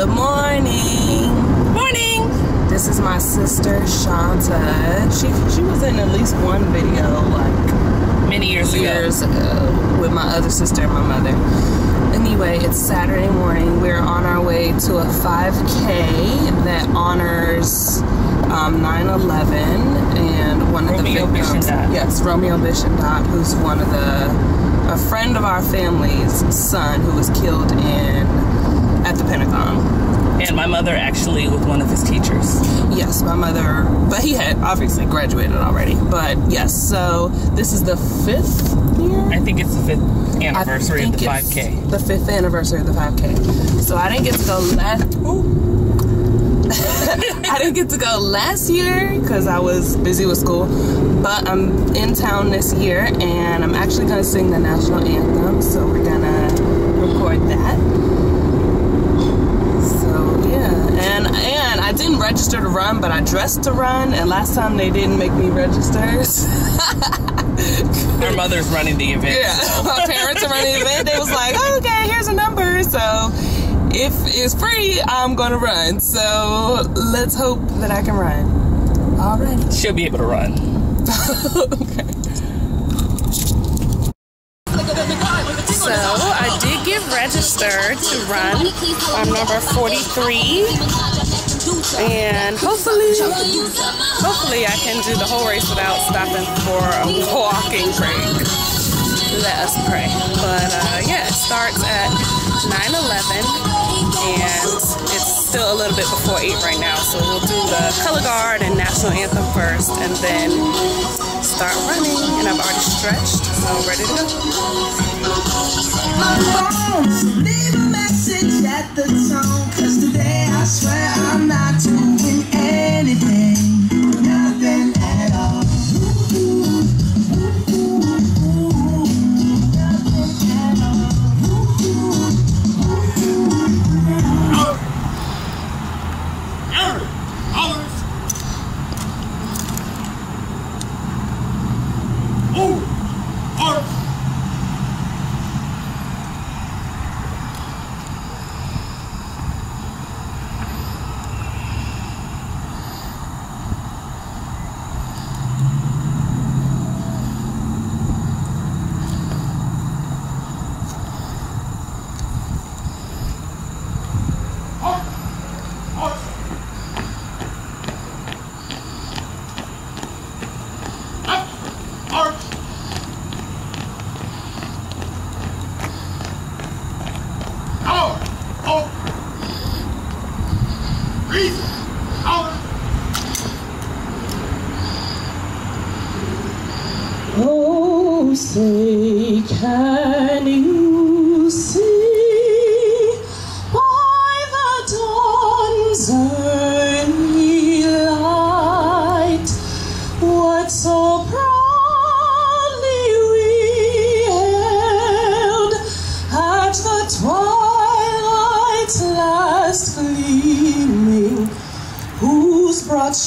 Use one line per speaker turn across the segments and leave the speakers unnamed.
Good morning.
Morning.
This is my sister Shanta. She she was in at least one video like
Many years,
years
ago.
ago with my other sister and my mother. Anyway, it's Saturday morning. We're on our way to a 5K that honors um, 9/11 and one of
Romeo
the victims. Yes, Romeo Bishendot, who's one of the a friend of our family's son who was killed in at the Pentagon.
And my mother actually with one of his teachers.
Yes, my mother, but he had obviously graduated already. But yes, so this is the fifth year.
I think it's the fifth anniversary of the
it's
5K.
The fifth anniversary of the 5K. So I didn't get to go last. I didn't get to go last year because I was busy with school. But I'm in town this year, and I'm actually gonna sing the national anthem. So we're gonna record that. So yeah, and and I didn't register to run, but I dressed to run. And last time they didn't make me register.
Her mother's running the event.
Yeah, my parents are running the event. They was like, okay, here's a number. So if it's free, I'm gonna run. So let's hope that I can run. Alrighty.
She'll be able to run. Okay.
So I did get registered to run. I'm number 43. And hopefully, hopefully I can do the whole race without stopping for a walking break. Let us pray. But uh, yeah, it starts at 9:11, and it's still a little bit before 8 right now. So we'll do the color guard and national anthem first, and then start running. And I've already stretched, so I'm ready to go. Oh, say, can you see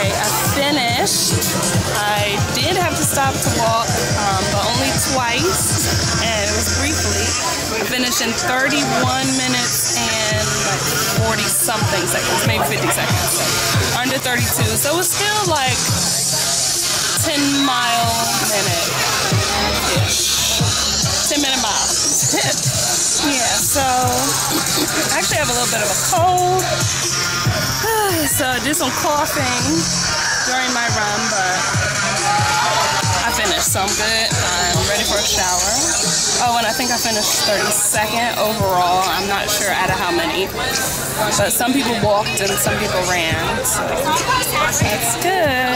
Okay, I finished. I did have to stop to walk, um, but only twice, and it was briefly. We finished in 31 minutes and like 40 something seconds, maybe 50 seconds, under 32. So it was still like 10 mile minute ish, 10 minute mile. yeah. So I actually have a little bit of a cold. so I did some coughing during my run, but I finished, so I'm good. I'm ready for a shower. Oh, and I think I finished 32nd overall. I'm not sure out of how many, but some people walked and some people ran, so that's good.